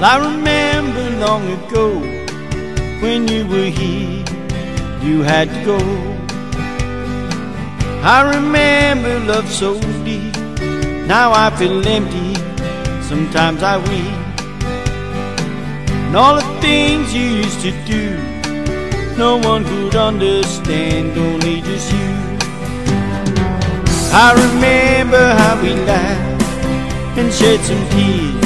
Well, I remember long ago when you were here, you had to go. I remember love so deep, now I feel empty, sometimes I weep. And all the things you used to do, no one could understand, only just you. I remember how we laughed and shed some tears,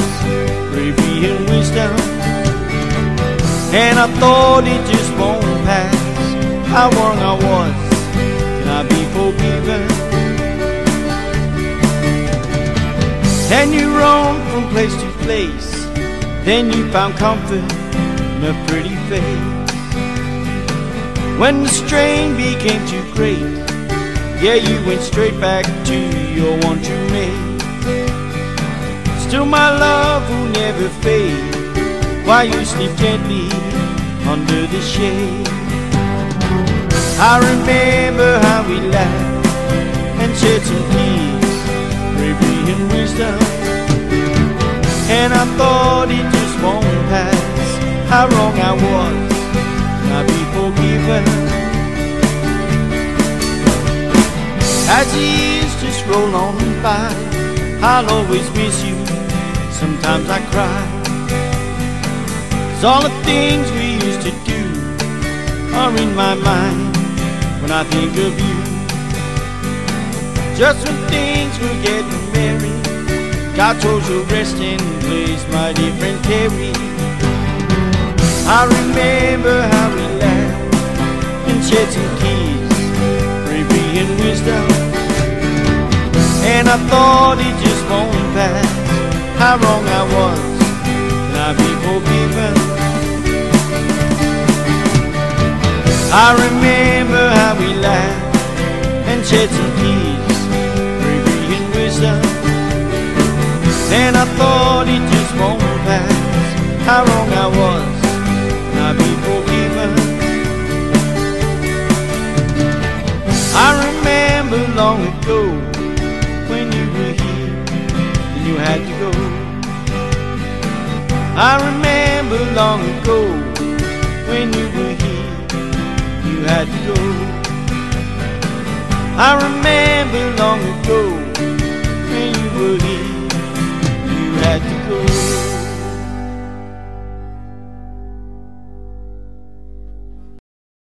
And I thought it just won't pass. How wrong I was, can I be forgiven? And you roam from place to place, then you found comfort in a pretty face. When the strain became too great, yeah, you went straight back to your one true mate. Still, my love never fade while you sleep gently under the shade. I remember how we laughed and shed some tears, bravery and wisdom. And I thought it just won't pass. How wrong I was, can I be forgiven? As years just roll on by, I'll always miss you. Sometimes I cry. Cause all the things we used to do are in my mind when I think of you. Just when things were getting merry, God chose a resting place, my dear friend Terry. I remember how we laughed and shed some tears, bravery and wisdom. And I thought How wrong I was, can I be forgiven? I remember how we laughed and shed some tears, bravery and wisdom. And I thought it just won't pass. How wrong I was, can I be forgiven? I remember long ago when you were here and you had to go. I remember long ago when you were here, you had to go. I remember long ago